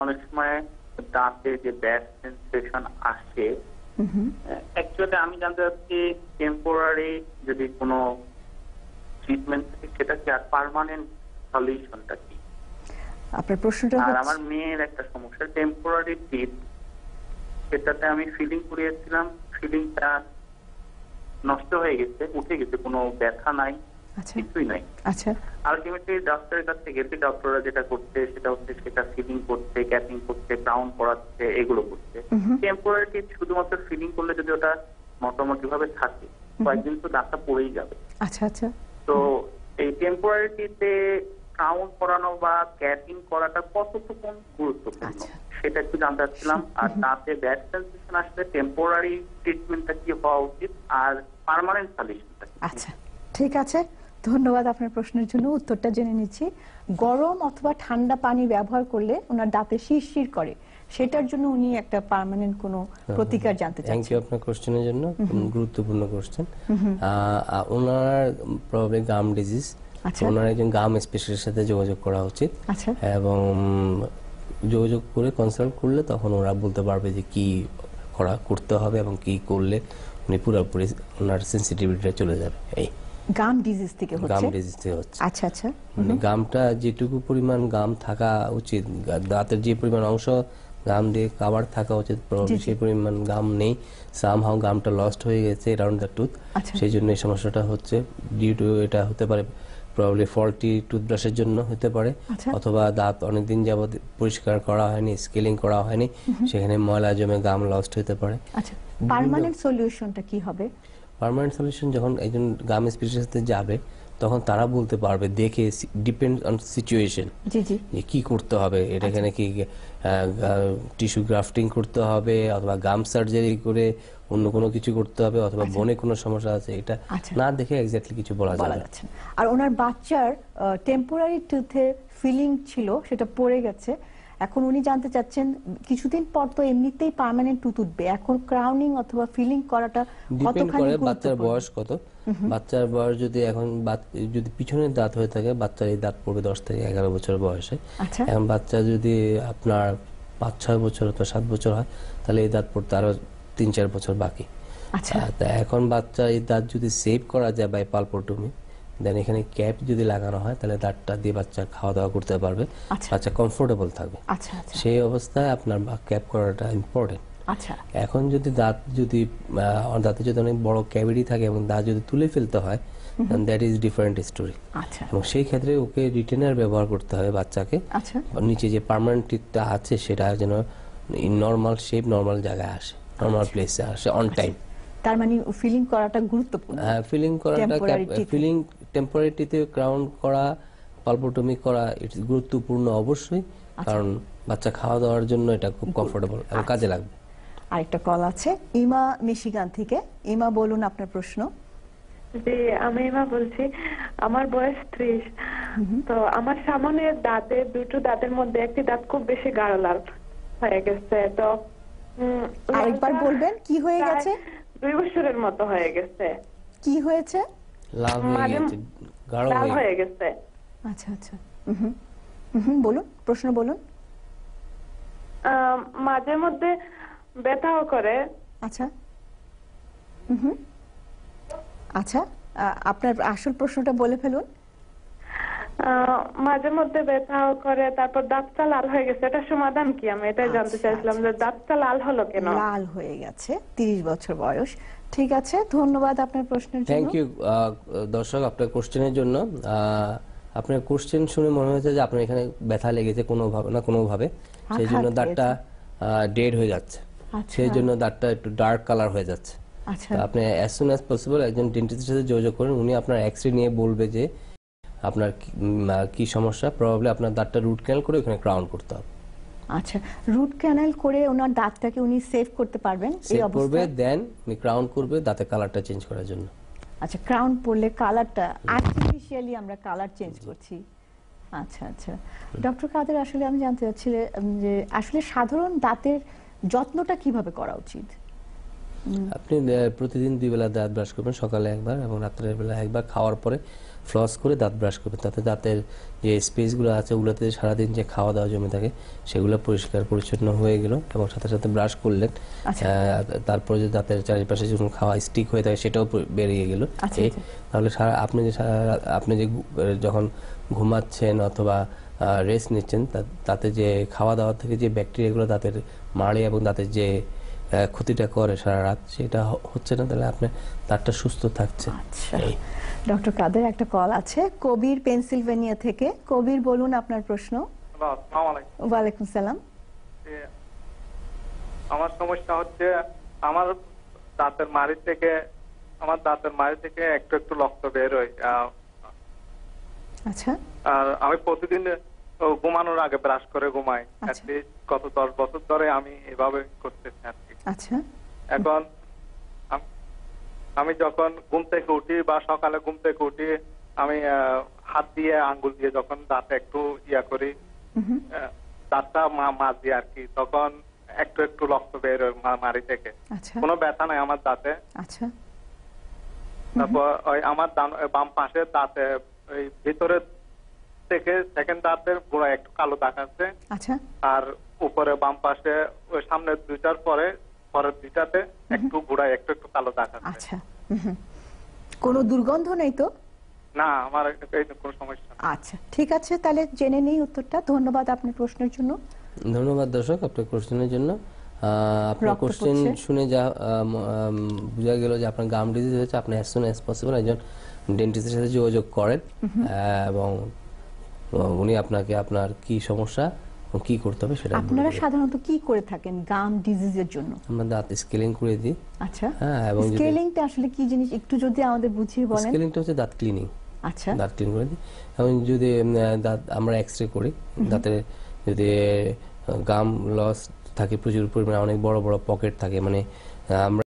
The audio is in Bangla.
অনেক সময় দাঁতে যে ব্যাড সেন্সেশন আসে অ্যাকচুয়ালি আমি জানতে চাচ্ছি টেম্পোরারি যদি কোনো ট্রিটমেন্ট থাকে সেটা কি আর পার্মানেন্ট সলিউশনটা কি? আপনার প্রশ্নটা আর আমার মেয়ের একটা সমস্যা টেম্পোরারি টিপ সেটাতে আমি ফিলিং করিয়েছিলাম ফিলিংটা নষ্ট হয়ে গেছে উঠে গেছে কোনো ব্যথা নাই। কিছুই নাই। আচ্ছা। আলটিমেটলি কাছে ডক্টররা যেটা করছে সেটা হচ্ছে সেটা ফিলিং করছে ক্যাপিং করছে ক্রাউন করাচ্ছে এগুলো করছে। টেম্পোরারি শুধুমাত্র ফিলিং করলে যদি ওটা মোটামুটি ভাবে থাকে কয়েকদিন তো পড়েই যাবে। আচ্ছা আচ্ছা। তো এই টেম্পোরারিটিতে করানো বা ক্যাপিং করাটা কতটুকু গুরুত্বপূর্ণ? আচ্ছা। সেটা একটু জানতে চাচ্ছিলাম। আর দাঁতে ব্যাড সেন্সেশন আসলে টেম্পোরারি ট্রিটমেন্টটা কি হওয়া উচিত? আর পার্মানেন্ট সলিউশনটা আচ্ছা ঠিক আছে। ধন্যবাদ আপনার প্রশ্নের জন্য। উত্তরটা জেনে নিচ্ছি। গরম অথবা ঠান্ডা পানি ব্যবহার করলে ওনার দাঁতে শিরশির করে। সেটার জন্য উনি একটা পার্মানেন্ট কোনো প্রতিকার জানতে থ্যাংক ইউ চাচ্ছেন আপনার কোশ্চেনের জন্য। গুরুত্বপূর্ণ কোশ্চেন ওনার প্রবলেম গাম ডিজিজ আচ্ছা। ওনার একজন গাম স্পেশালিস্টের সাথে যোগাযোগ করা উচিত। আচ্ছা। এবং যোগাযোগ করে কনসাল্ট করলে তখন ওরা বলতে পারবে যে কি করা করতে হবে এবং কি করলে উনি পুরোপুরি ওনার সেন্সিটিভিটিটা চলে যাবে। এই। গাম ডিজিজ থেকে হচ্ছে? গাম ডিজিজ থেকে হচ্ছে। আচ্ছা আচ্ছা। মানে গামটা যেটুকু পরিমাণ গাম থাকা উচিত দাঁতের যে পরিমাণ অংশ গাম দিয়ে কাভার থাকা উচিত। সেই পরিমাণ গাম নেই। সামহাও গামটা লস্ট হয়ে গেছে রাউন্ড দ্য টুথ। সেই জন্য এই সমস্যাটা হচ্ছে। ডিউ টু এটা হতে পারে প্রবলি ফল্টি টুথব্রাশের জন্য হতে পারে। আচ্ছা। অথবা দাঁত অনেকদিন যাবত পরিষ্কার করা হয়নি স্কেলিং করা হয়নি সেখানে ময়লা জমে গাম লস্ট হতে পারে। আচ্ছা পার্মানেন্ট সলিউশনটা কি হবে? পার্মানেন্ট সলিউশন যখন একজন গাম স্পেশালিস্টে যাবে তখন তারা বলতে পারবে দেখে ডিপেন্ড অন সিচুয়েশন জি জি। যে কি করতে হবে এটা এখানে কি টিস্যু গ্রাফটিং করতে হবে অথবা গাম সার্জারি করে অন্য কোনো কিছু করতে হবে অথবা বনে কোনো সমস্যা আছে এটা আচ্ছা। না দেখে এক্স্যাক্টলি কিছু বলা যাবে। আর ওনার বাচ্চার টেম্পোরারি টুথে ফিলিং ছিল সেটা পড়ে গেছে। এখন উনি জানতে চাচ্ছেন কিছুদিন পর তো এমনিতেই পার্মানেন্ট টুথ উঠবে। এখন ক্রাউনিং অথবা ফিলিং করাটা কতখানি বাচ্চার বয়স কত। বাচ্চার বয়স যদি এখন যদি পিছনের দাঁত হয়ে থাকে বাচ্চার এই দাঁত পড়বে দশ থেকে এগারো বছর বয়সে। আচ্ছা। এখন বাচ্চা যদি আপনার পাঁচ ছয় বছর অথবা সাত বছর হয় তাহলে এই দাঁত পড়তে আরও তিন চার বছর বাকি। আচ্ছা। তা এখন বাচ্চা এই দাঁত যদি সেভ করা যায় বাই পালপোটমি দেন এখানে ক্যাপ যদি লাগানো হয় তাহলে দাঁতটা দিয়ে বাচ্চা খাওয়া দাওয়া করতে পারবে। আচ্ছা। বাচ্চা কমফোর্টেবল থাকবে। আচ্ছা আচ্ছা। সেই অবস্থায় আপনার ক্যাপ করাটা ইম্পর্টেন্ট আচ্ছা। এখন যদি দাঁত যদি দাঁতে যদি অনেক বড় ক্যাভিটি থাকে এবং দাঁত যদি তুলে ফেলতে হয় দ্যাট ইজ ডিফারেন্ট স্টোরি আচ্ছা। এবং সেই ক্ষেত্রে ওকে রিটেনার ব্যবহার করতে হবে বাচ্চাকে। আচ্ছা। নিচে যে পার্মানেন্ট টিথটা আছে সেটা যেন নর্মাল শেপ নর্মাল জায়গায় আসে নর্মাল। প্লেসে আসে অন টাইম তার মানে ফিলিং করাটা গুরুত্বপূর্ণ। হ্যাঁ ফিলিং করাটা ফিলিং টেম্পোরারিটিতে ক্রাউন করা পালপোটমি করা ইটস গুরুত্বপূর্ণ অবশ্যই আচ্ছা। কারণ বাচ্চা খাওয়া দাওয়ার জন্য এটা খুব কমফোর্টেবল এবং কাজে লাগবে। আরেকটা কল আছে ইমা মিশিগান থেকে। ইমা বলুন আপনার প্রশ্ন। জি আমি মা বলছি আমার বয়স ত্রিশ। তো আমার সামনের দাঁতের দুটো দাঁতের মধ্যে একটি দাঁত খুব বেশি গাঢ় লাল হয়ে গেছে। তো আরেকবার বলবেন কি হয়ে গেছে? দুই বছরের মতো হয়ে গেছে। কি হয়েছে? লাভ হয়ে গেছে গাঢ় হয়ে গেছে। আচ্ছা আচ্ছা। হুম হুম বলুন প্রশ্ন বলুন। মাঝে মধ্যে ব্যথাও করে। আচ্ছা। হুম আচ্ছা আপনার আসল প্রশ্নটা বলে ফেলুন। আহ, মাঝে মধ্যে ব্যথাও করে তারপর দাঁতটা লাল হয়ে গেছে। এটা সমাধান কি? আমি এটাই জানতে আচ্ছা, চাইছিলাম যে দাঁতটা লাল হলো কেন? লাল হয়ে গেছে তিরিশ বছর বয়স। ঠিক আছে ধন্যবাদ আপনার প্রশ্নের জন্য। থ্যাংক ইউ দর্শক আপনার কোশ্চেনের জন্য। আপনার কোশ্চেন শুনে মনে হয়েছে যে আপনার এখানে ব্যথা লেগেছে কোনোভাবে না কোনোভাবে। সেই জন্য দাঁতটা ডেড হয়ে যাচ্ছে। আচ্ছা। সেই জন্য দাঁতটা একটু ডার্ক কালার হয়ে যাচ্ছে। আচ্ছা। আপনি অ্যাজ সুন অ্যাজ পসিবল একজন ডেন্টিস্টের সাথে যোগাযোগ করুন। উনি আপনার এক্স রে নিয়ে বলবে যে আপনার কি- কি সমস্যা। প্রবাবলি আপনার দাঁতটা রুট ক্যানাল করে ওখানে ক্রাউন করতে হবে। আচ্ছা রুট ক্যানাল করে ওনার দাঁতটাকে উনি সেভ করতে পারবেন এই সেভ করবে দেন উনি ক্রাউন করবে দাঁতে কালারটা চেঞ্জ করার জন্য। আচ্ছা ক্রাউন পরলে কালারটা আর্টিফিশিয়ালি আমরা কালার চেঞ্জ করছি। আচ্ছা আচ্ছা। ডক্টর কাদের আসলে আমি জানতে চাচ্ছিলাম যে আসলে সাধারণ দাঁতের যত্নটা কীভাবে করা উচিত? আপনি প্রতিদিন দুই বেলা দাঁত ব্রাশ করবেন সকালে একবার এবং রাত্রের বেলা একবার খাওয়ার পরে ফ্লস করে দাঁত ব্রাশ করবেন তাতে দাঁতের যে স্পেসগুলো আছে ওগুলোতে সারাদিন যে খাওয়া দাওয়া জমে থাকে সেগুলো পরিষ্কার পরিচ্ছন্ন হয়ে গেল এবং সাথে সাথে ব্রাশ করলেন আচ্ছা। তারপরে যে দাঁতের চারিপাশে যখন খাওয়া স্টিক হয়ে থাকে সেটাও বেরিয়ে গেল আচ্ছা, আচ্ছা। তাহলে সারা আপনি যে সারা- আপনি যে যখন ঘুমাচ্ছেন অথবা রেস্ট নিচ্ছেন তাতে যে খাওয়া দাওয়া থেকে যে ব্যাকটেরিয়াগুলো দাঁতের মাড়ি এবং দাঁতের যে ক্ষতিটা করে সারা রাত। সেটা হচ্ছে না তাহলে আপনার দাঁতটা সুস্থ থাকছে। আচ্ছা। ডক্টর কাদের একটা কল আছে কবির পেনসিলভেনিয়া থেকে। কবির বলুন আপনার প্রশ্ন। ওয়ালাইকুম সালাম। আমার সমস্যা হচ্ছে আমার দাঁতের মাড়ি থেকে আমার দাঁতের মাড়ি থেকে একটু একটু রক্ত বের হয়। আহ, আচ্ছা। আর আমি প্রতিদিন ঘুমানোর আগে ব্রাশ করে ঘুমাই। আচ্ছা। গত দশ বছর ধরে আমি এভাবে করতেছি আর কি। আচ্ছা। এখন আমি যখন ঘুম থেকে উঠি বা সকালে ঘুম থেকে উঠি আমি হাত দিয়ে আঙ্গুল দিয়ে যখন দাঁতে একটু ইয়া করি দাঁতটা মা- মাজি আর কি তখন একটু একটু রক্ত বের মা- মাড়ি থেকে। আচ্ছা। কোনো ব্যথা নাই আমার দাঁতে। তারপর ওই আমার বাম পাশে দাঁতে ওই ভিতরে থেকে সেকেন্ড দাঁতের গোড়া একটু কালো দাগ আছে। আচ্ছা। আর উপরে বাম পাশে ওই সামনের দুইটার পরে পরের দুইটাতে একটু গোড়ায় একটু একটু কালো দাগ আছে। আচ্ছা কোনো দুর্গন্ধ নেই তো? না আমার কোনো সমস্যা আচ্ছা ঠিক আছে তাহলে জেনে নেই উত্তরটা। ধন্যবাদ আপনার প্রশ্নের জন্য। ধন্যবাদ দর্শক আপনার কোশ্চেনের জন্য। আপনার কোশ্চেন শুনে যা বোঝা গেল যে আপনার গাম ডিজিজ হয়েছে। আপনি অ্যাজ সুন অ্যাজ পসিবল একজন ডেন্টিস্টের সাথে যোগাযোগ করেন। আহ, এবং উনি আপনাকে আপনার কি সমস্যা কি করতে হবে সেটা আপনারা সাধারণত কি করে থাকেন গাম ডিজিজের জন্য? আমরা দাঁত স্কেলিং করে দিই। আচ্ছা। হ্যাঁ এবং স্কেলিংটা আসলে কি জিনিস? একটু যদি আমাদের বুঝিয়ে বলেন। স্কেলিংটা হচ্ছে দাঁত ক্লিনিং আচ্ছা। দাঁত ক্লিন করে দিই। এবং যদি দাঁত আমরা এক্স রে করি দাঁতের যদি গাম লস থাকে প্রচুর পরিমাণে অনেক বড় বড় পকেট থাকে মানে আমরা